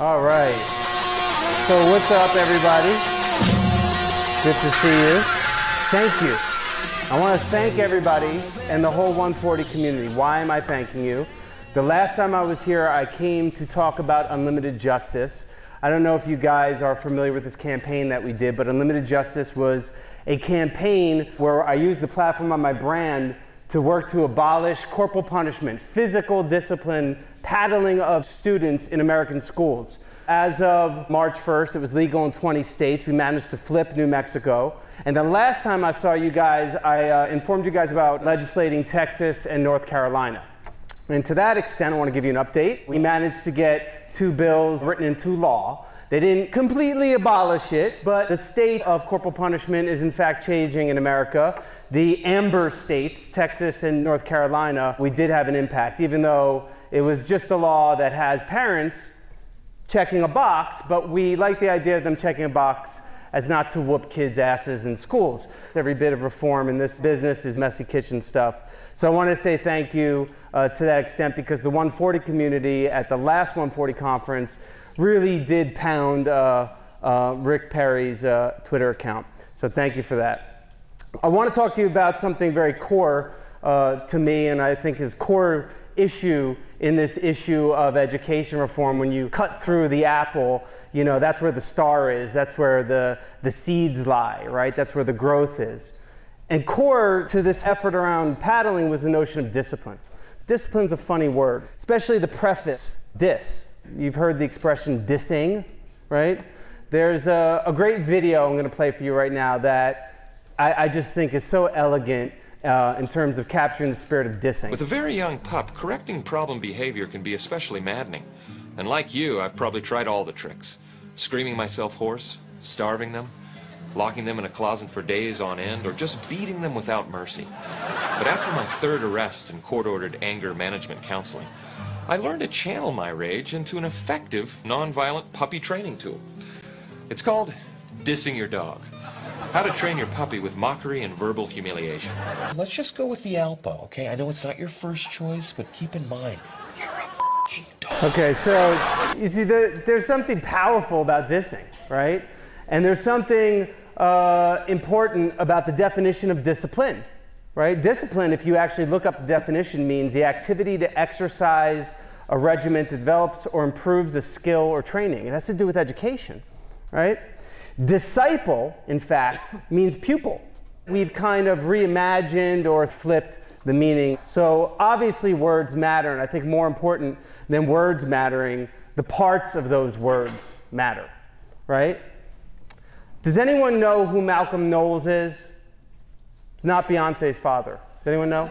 All right. So, what's up, everybody? Good to see you. Thank you. I want to thank everybody and the whole 140 community. Why am I thanking you? The last time I was here, I came to talk about unlimited justice. I don't know if you guys are familiar with this campaign that we did, but Unlimited Justice was a campaign where I used the platform on my brand to work to abolish corporal punishment, physical discipline, paddling of students in American schools. As of March 1st, it was legal in 20 states. We managed to flip New Mexico. And the last time I saw you guys, I uh, informed you guys about legislating Texas and North Carolina. And to that extent, I want to give you an update. We managed to get two bills written into law. They didn't completely abolish it, but the state of corporal punishment is in fact changing in America. The amber states, Texas and North Carolina, we did have an impact, even though it was just a law that has parents checking a box, but we like the idea of them checking a box as not to whoop kids' asses in schools. Every bit of reform in this business is messy kitchen stuff. So I want to say thank you uh, to that extent because the 140 community at the last 140 conference really did pound uh, uh, Rick Perry's uh, Twitter account. So thank you for that. I want to talk to you about something very core uh, to me and I think is core issue in this issue of education reform when you cut through the apple you know that's where the star is. That's where the, the seeds lie right? That's where the growth is. And core to this effort around paddling was the notion of discipline. Discipline's a funny word especially the preface dis. You've heard the expression dissing right? There's a, a great video i'm going to play for you right now that I, I just think is so elegant uh, in terms of capturing the spirit of dissing. With a very young pup, correcting problem behavior can be especially maddening. And like you, I've probably tried all the tricks. Screaming myself hoarse, starving them, locking them in a closet for days on end, or just beating them without mercy. But after my third arrest and court-ordered anger management counseling, I learned to channel my rage into an effective, nonviolent puppy training tool. It's called dissing your dog. How to train your puppy with mockery and verbal humiliation. Let's just go with the Alpo, okay? I know it's not your first choice, but keep in mind, you're a f***ing dog. Okay, so you see, the, there's something powerful about dissing, right? And there's something uh, important about the definition of discipline, right? Discipline, if you actually look up the definition, means the activity to exercise a regiment develops or improves a skill or training. It has to do with education, right? Disciple, in fact, means pupil. We've kind of reimagined or flipped the meaning. So obviously words matter, and I think more important than words mattering, the parts of those words matter, right? Does anyone know who Malcolm Knowles is? It's not Beyonce's father. Does anyone know?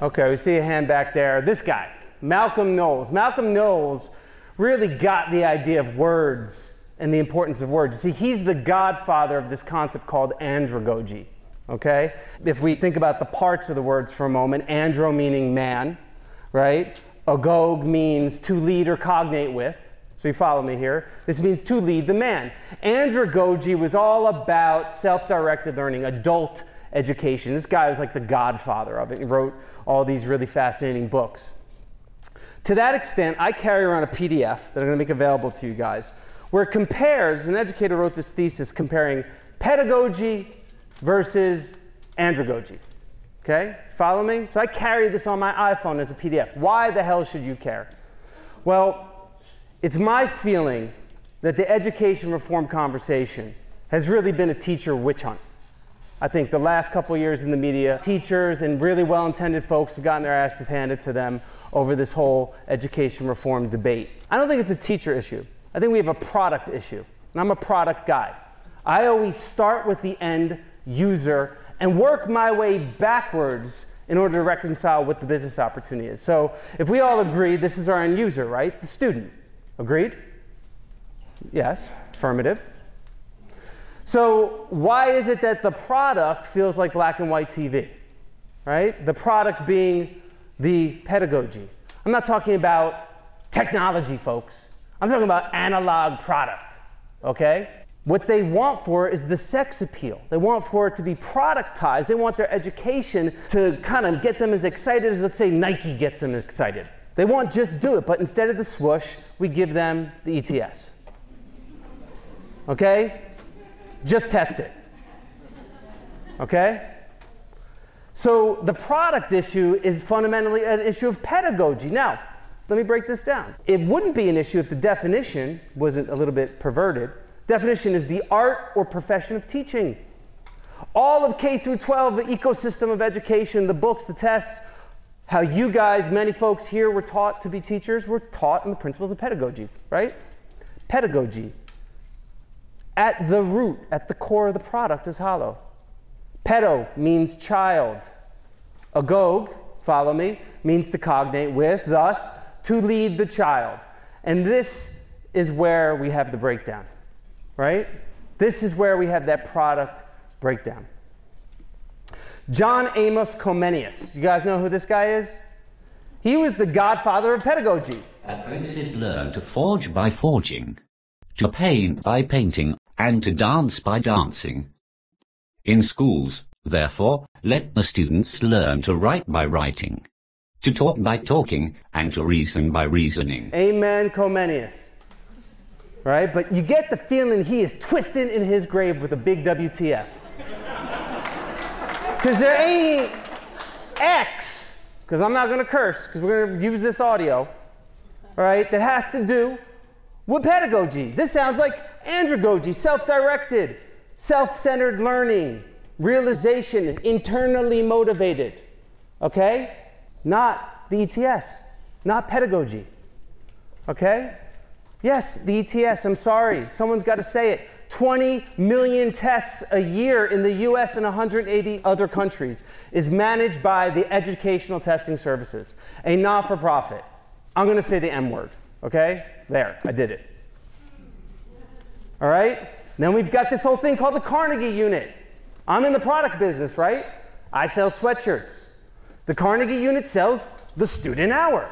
Okay, we see a hand back there. This guy, Malcolm Knowles. Malcolm Knowles really got the idea of words and the importance of words. See, he's the godfather of this concept called andragogy. Okay? If we think about the parts of the words for a moment, andro meaning man, right? Agog means to lead or cognate with. So you follow me here. This means to lead the man. Andragogy was all about self directed learning, adult education. This guy was like the godfather of it. He wrote all these really fascinating books. To that extent, I carry around a PDF that I'm going to make available to you guys where it compares, an educator wrote this thesis comparing pedagogy versus andragogy. Okay, follow me? So I carry this on my iPhone as a PDF. Why the hell should you care? Well, it's my feeling that the education reform conversation has really been a teacher witch hunt. I think the last couple years in the media, teachers and really well intended folks have gotten their asses handed to them over this whole education reform debate. I don't think it's a teacher issue. I think we have a product issue, and I'm a product guy. I always start with the end user and work my way backwards in order to reconcile what the business opportunity is. So if we all agree this is our end user, right? The student. Agreed? Yes, affirmative. So why is it that the product feels like black and white TV? Right? The product being the pedagogy. I'm not talking about technology, folks. I'm talking about analog product, okay? What they want for is the sex appeal. They want for it to be productized. They want their education to kind of get them as excited as, let's say, Nike gets them excited. They want just do it, but instead of the swoosh, we give them the ETS. Okay? Just test it. Okay? So the product issue is fundamentally an issue of pedagogy. Now, let me break this down. It wouldn't be an issue if the definition wasn't a little bit perverted. Definition is the art or profession of teaching. All of K through 12, the ecosystem of education, the books, the tests, how you guys, many folks here were taught to be teachers, were taught in the principles of pedagogy, right? Pedagogy. At the root, at the core of the product is hollow. Pedo means child. Agog, follow me, means to cognate with, thus, to lead the child. And this is where we have the breakdown, right? This is where we have that product breakdown. John Amos Comenius. You guys know who this guy is? He was the godfather of pedagogy. Apprentices learn to forge by forging, to paint by painting, and to dance by dancing. In schools, therefore, let the students learn to write by writing, to talk by talking, and to reason by reasoning. Amen, Comenius. Right? But you get the feeling he is twisting in his grave with a big WTF. Because there ain't X, because I'm not going to curse, because we're going to use this audio, right, that has to do with pedagogy. This sounds like andragogy, self directed, self centered learning, realization, internally motivated. Okay? Not the ETS, not pedagogy. Okay? Yes, the ETS, I'm sorry. Someone's got to say it. 20 million tests a year in the US and 180 other countries is managed by the Educational Testing Services, a not for profit. I'm going to say the M word, okay? There, I did it. All right? Then we've got this whole thing called the Carnegie Unit. I'm in the product business, right? I sell sweatshirts. The Carnegie Unit sells the student hour,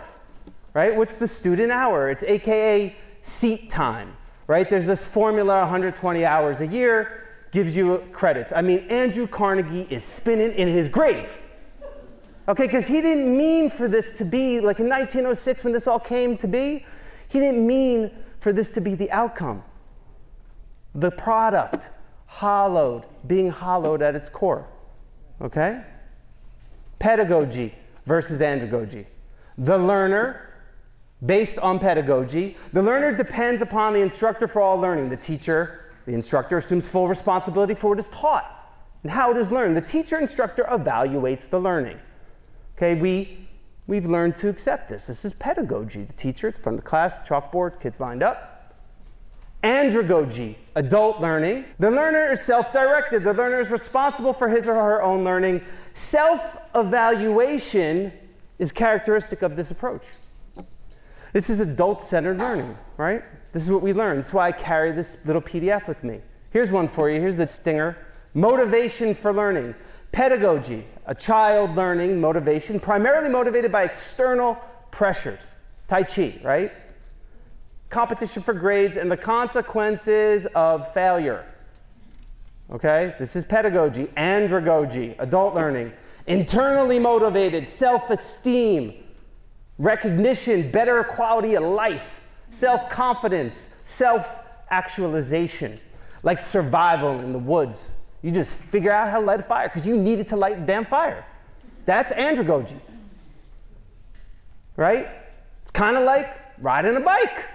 right? What's the student hour? It's AKA seat time right? There's this formula 120 hours a year gives you credits. I mean, Andrew Carnegie is spinning in his grave. Okay, because he didn't mean for this to be, like in 1906 when this all came to be, he didn't mean for this to be the outcome. The product, hollowed, being hollowed at its core. Okay? Pedagogy versus andragogy. The learner based on pedagogy. The learner depends upon the instructor for all learning. The teacher, the instructor, assumes full responsibility for what is taught and how it is learned. The teacher instructor evaluates the learning. Okay, we, we've learned to accept this. This is pedagogy. The teacher from the class, chalkboard, kids lined up. Andragogy, adult learning. The learner is self directed. The learner is responsible for his or her own learning. Self evaluation is characteristic of this approach. This is adult centered learning, right? This is what we learn. That's why I carry this little PDF with me. Here's one for you. Here's the stinger motivation for learning. Pedagogy, a child learning motivation, primarily motivated by external pressures. Tai Chi, right? Competition for grades and the consequences of failure. Okay? This is pedagogy. Andragogy, adult learning. Internally motivated, self esteem, recognition, better quality of life, self confidence, self actualization, like survival in the woods. You just figure out how to light a fire because you needed to light a damn fire. That's andragogy. Right? It's kind of like riding a bike.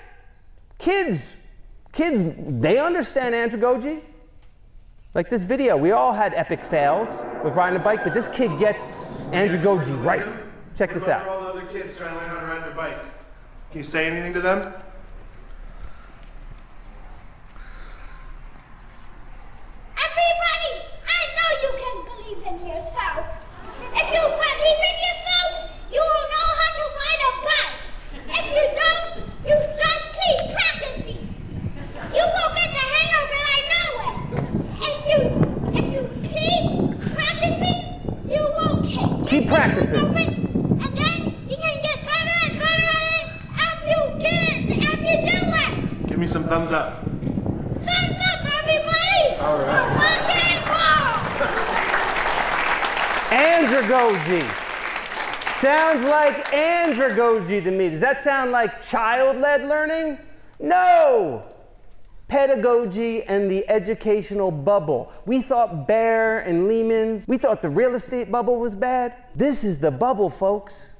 Kids, kids, they understand andragogy. Like this video, we all had epic fails with riding a bike, but this kid gets andragogy right. Check this out. all the other kids trying to learn how to ride their bike. Can you say anything to them? Everybody, I know you can believe in yourself. If you believe in yourself, you will know how to ride a bike. If you don't, you just keep practicing. You will get the hang of it, I know it. If you if you keep practicing, you will keep Keep practicing. And then you can get better and better at it as you get as you do it. Give me some thumbs up. Thumbs up, everybody! All right. For rock and roll! Andragogy. Sounds like andragogy to me. Does that sound like child led learning? No! Pedagogy and the educational bubble. We thought Bear and Lehman's, we thought the real estate bubble was bad. This is the bubble, folks.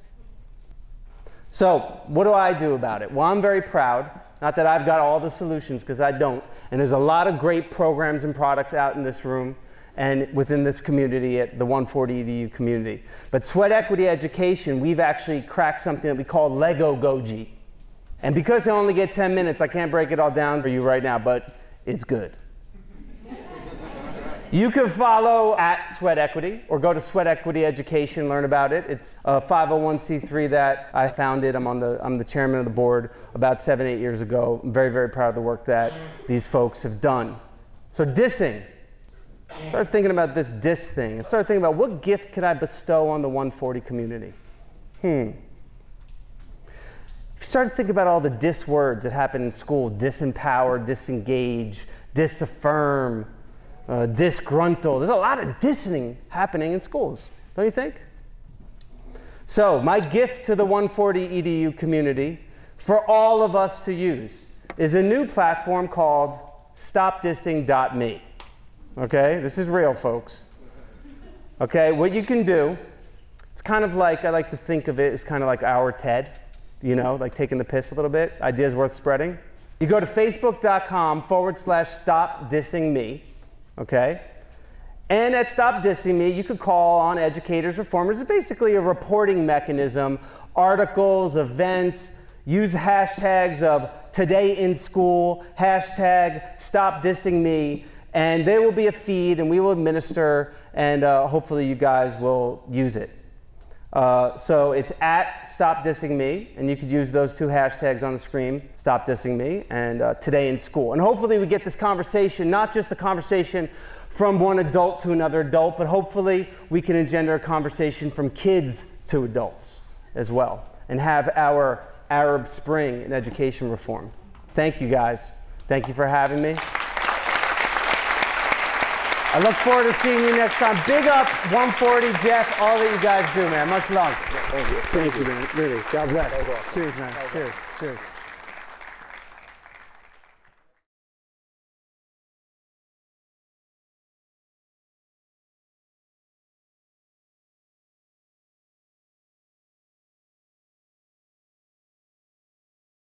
So, what do I do about it? Well, I'm very proud. Not that I've got all the solutions, because I don't. And there's a lot of great programs and products out in this room and within this community at the 140 EDU community. But Sweat Equity Education, we've actually cracked something that we call Lego Goji. And because I only get 10 minutes, I can't break it all down for you right now, but it's good. You can follow at Sweat Equity or go to Sweat Equity Education, learn about it. It's a 501c3 that I founded. I'm, on the, I'm the chairman of the board about seven, eight years ago. I'm very, very proud of the work that these folks have done. So, dissing. Start thinking about this diss thing. Start thinking about what gift could I bestow on the 140 community? Hmm. Start to think about all the dis words that happen in school disempower, disengage, disaffirm, uh, disgruntled. There's a lot of dissing happening in schools, don't you think? So, my gift to the 140 EDU community for all of us to use is a new platform called stopdissing.me. Okay, this is real, folks. Okay, what you can do, it's kind of like, I like to think of it as kind of like our TED, you know, like taking the piss a little bit, ideas worth spreading. You go to facebook.com forward slash stop dissing me, okay? And at Stop Dissing Me, you could call on educators, reformers. It's basically a reporting mechanism, articles, events, use hashtags of today in school, hashtag stop dissing me, and there will be a feed and we will administer and uh, hopefully you guys will use it. Uh, so it's at Stop Dissing Me, and you could use those two hashtags on the screen, Stop Dissing Me, and uh, Today in School. And hopefully we get this conversation, not just a conversation from one adult to another adult, but hopefully we can engender a conversation from kids to adults as well, and have our Arab Spring in education reform. Thank you guys. Thank you for having me. I look forward to seeing you next time. Big up 140, Jeff, all that you guys do, man. Much love. Thank you. Thank you, man. Really. God bless. Cheers, man. Cheers. Cheers.